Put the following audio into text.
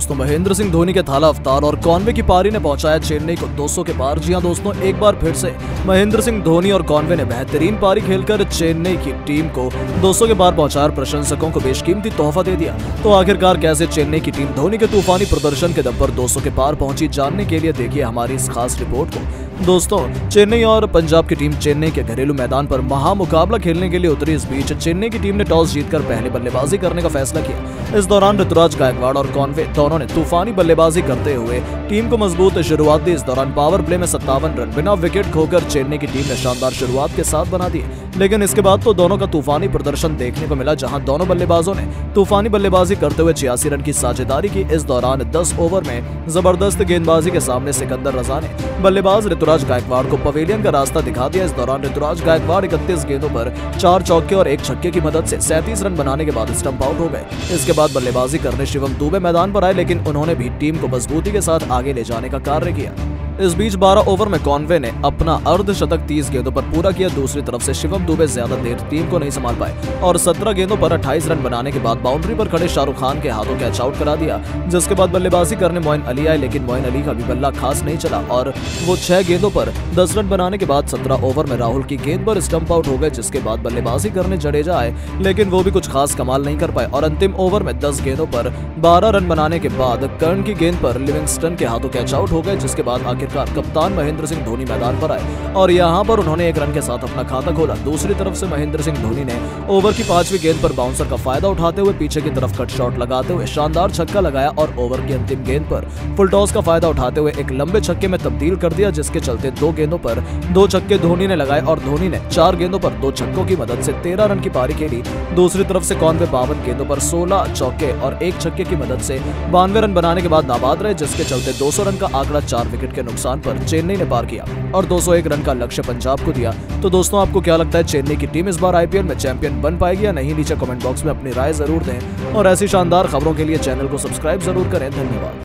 दोस्तों, महेंद्र सिंह धोनी के थाला अवतार और कॉन्वे की पारी ने पहुँचाया चेन्नई को 200 के पार। जी हाँ दोस्तों, एक बार फिर से महेंद्र सिंह धोनी और कॉन्वे ने बेहतरीन पारी खेलकर चेन्नई की टीम को 200 के पार पहुँचाया प्रशंसकों को बेशकीमती तोहफा दे दिया। तो आखिरकार कैसे चेन्नई की टीम धोनी के तूफानी प्रदर्शन के दम पर दो सौ के पार पहुँची, जानने के लिए देखिए हमारी इस खास रिपोर्ट को। दोस्तों, चेन्नई और पंजाब की टीम चेन्नई के घरेलू मैदान पर महामुकाबला खेलने के लिए उतरी। इस बीच चेन्नई की टीम ने टॉस जीतकर पहले बल्लेबाजी करने का फैसला किया। इस दौरान ऋतुराज गायकवाड़ और कॉन्वे दोनों ने तूफानी बल्लेबाजी करते हुए टीम को मज़बूत शुरुआत दी। इस दौरान पावर प्ले में सत्तावन रन, बिना विकेट खोकर चेन्नई की टीम ने शानदार शुरुआत के साथ बना दी। लेकिन इसके बाद तो दोनों का तूफानी प्रदर्शन देखने को मिला, जहाँ दोनों बल्लेबाजों ने तूफानी बल्लेबाजी करते हुए छियासी रन की साझेदारी की। इस दौरान 10 ओवर में ज़बरदस्त गेंदबाजी के सामने सिकंदर रजा ने बल्लेबाज ऋतुराज गायकवाड़ को पवेलियन का रास्ता दिखा दिया। इस दौरान ऋतुराज गायकवाड़ इकतीस गेंदों पर चार चौके और एक छक्के की मदद से सैंतीस रन बनाने के बाद स्टंप आउट हो गए। इसके बाद बल्लेबाजी करने शिवम दुबे मैदान पर आए लेकिन उन्होंने भी टीम को मजबूती के साथ आगे ले जाने का कार्य किया। इस बीच 12 ओवर में कॉन्वे ने अपना अर्धशतक 30 गेंदों पर पूरा किया। दूसरी तरफ़ से शिवम दुबे ज़्यादा देर टीम को नहीं संभाल पाए और 17 गेंदों पर 28 रन बनाने के बाद बाउंड्री पर खड़े शाहरुख खान के हाथों कैच आउट करा दिया, जिसके बाद बल्लेबाजी करने मोइन अली आए, लेकिन मोइन अली का भी बल्ला खास नहीं चला और वो छह गेंदों पर दस रन बनाने के बाद सत्रह ओवर में राहुल की गेंद पर स्टंप आउट हो गए, जिसके बाद बल्लेबाजी करने जडेजा आए, लेकिन वो भी कुछ खास कमाल नहीं कर पाए और अंतिम ओवर में दस गेंदों पर बारह रन बनाने के बाद कर्ण की गेंद पर लिविंगस्टन के हाथों कैच आउट हो गए, जिसके बाद आखिरकार कप्तान महेंद्र सिंह धोनी मैदान पर आए और यहाँ पर उन्होंने एक रन के साथ अपना खाता खोला। दूसरी तरफ़ से महेंद्र सिंह धोनी ने ओवर की पांचवी गेंद पर बाउंसर का फ़ायदा उठाते हुए पीछे की तरफ़ कट शॉट लगाते हुए शानदार छक्का लगाया और ओवर की अंतिम गेंद पर फुल टॉस का फ़ायदा उठाते हुए एक लंबे छक्के में तब्दील कर दिया, जिसके चलते दो गेंदों पर दो छक्के धोनी ने लगाए और धोनी ने चार गेंदों पर दो छक्कों की मदद से तेरह रन की पारी खेली। दूसरी तरफ़ से कौनवे बावन गेंदों पर सोलह चौके और एक छक्के की मदद से बानवे रन बनाने के बाद नाबाद रहे, जिसके चलते 200 रन का आंकड़ा चार विकेट के नुकसान पर चेन्नई ने पार किया और 201 रन का लक्ष्य पंजाब को दिया। तो दोस्तों, आपको क्या लगता है, चेन्नई की टीम इस बार आईपीएल में चैंपियन बन पाएगी या नहीं? नीचे कमेंट बॉक्स में अपनी राय ज़रूर दें। और ऐसी शानदार खबरों के लिए चैनल को सब्सक्राइब ज़रूर करें। धन्यवाद।